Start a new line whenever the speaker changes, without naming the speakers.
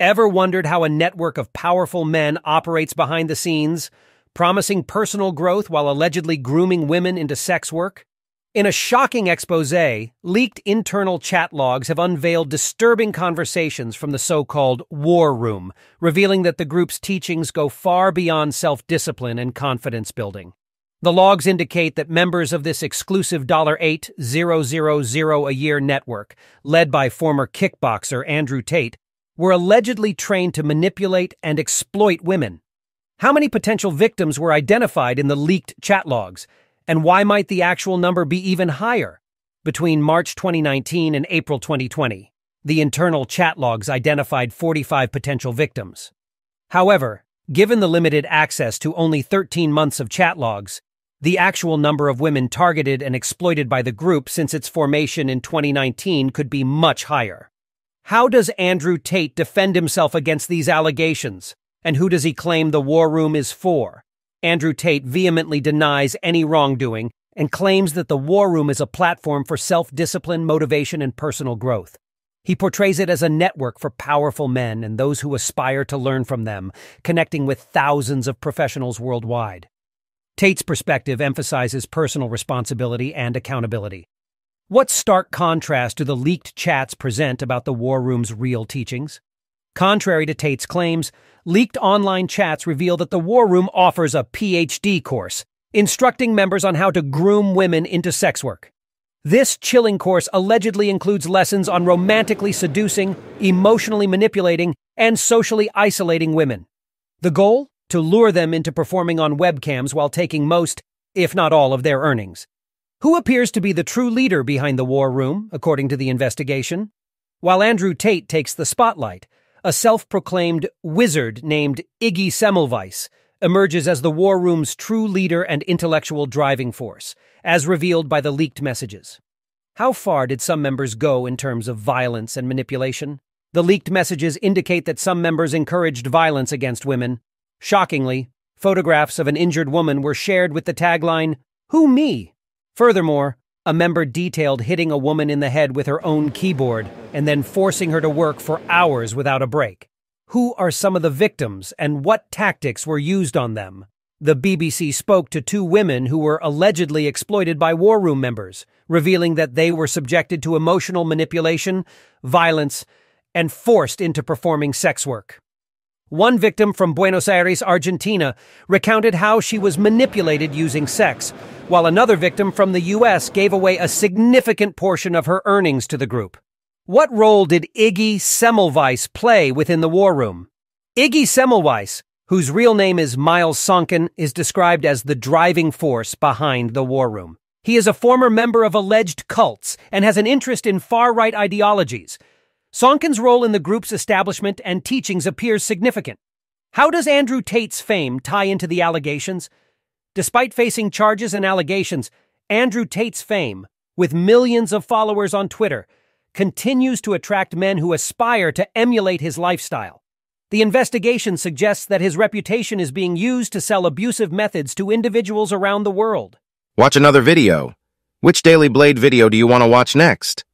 Ever wondered how a network of powerful men operates behind the scenes, promising personal growth while allegedly grooming women into sex work? In a shocking expose, leaked internal chat logs have unveiled disturbing conversations from the so-called War Room, revealing that the group's teachings go far beyond self-discipline and confidence building. The logs indicate that members of this exclusive $8,000 a year network, led by former kickboxer Andrew Tate, were allegedly trained to manipulate and exploit women. How many potential victims were identified in the leaked chat logs? And why might the actual number be even higher? Between March 2019 and April 2020, the internal chat logs identified 45 potential victims. However, given the limited access to only 13 months of chat logs, the actual number of women targeted and exploited by the group since its formation in 2019 could be much higher. How does Andrew Tate defend himself against these allegations? And who does he claim the war room is for? Andrew Tate vehemently denies any wrongdoing and claims that the War Room is a platform for self discipline, motivation, and personal growth. He portrays it as a network for powerful men and those who aspire to learn from them, connecting with thousands of professionals worldwide. Tate's perspective emphasizes personal responsibility and accountability. What stark contrast do the leaked chats present about the War Room's real teachings? Contrary to Tate's claims, leaked online chats reveal that the War Room offers a PhD course, instructing members on how to groom women into sex work. This chilling course allegedly includes lessons on romantically seducing, emotionally manipulating, and socially isolating women. The goal? To lure them into performing on webcams while taking most, if not all, of their earnings. Who appears to be the true leader behind the War Room, according to the investigation? While Andrew Tate takes the spotlight, a self-proclaimed wizard named Iggy Semmelweis emerges as the War Room's true leader and intellectual driving force, as revealed by the leaked messages. How far did some members go in terms of violence and manipulation? The leaked messages indicate that some members encouraged violence against women. Shockingly, photographs of an injured woman were shared with the tagline, Who me? Furthermore, a member detailed hitting a woman in the head with her own keyboard and then forcing her to work for hours without a break. Who are some of the victims and what tactics were used on them? The BBC spoke to two women who were allegedly exploited by War Room members, revealing that they were subjected to emotional manipulation, violence, and forced into performing sex work. One victim from Buenos Aires, Argentina, recounted how she was manipulated using sex, while another victim from the U.S. gave away a significant portion of her earnings to the group. What role did Iggy Semmelweis play within the war room? Iggy Semmelweis, whose real name is Miles Sonkin, is described as the driving force behind the war room. He is a former member of alleged cults and has an interest in far-right ideologies, Sonkin's role in the group's establishment and teachings appears significant. How does Andrew Tate's fame tie into the allegations? Despite facing charges and allegations, Andrew Tate's fame, with millions of followers on Twitter, continues to attract men who aspire to emulate his lifestyle. The investigation suggests that his reputation is being used to sell abusive methods to individuals around the world.
Watch another video. Which Daily Blade video do you want to watch next?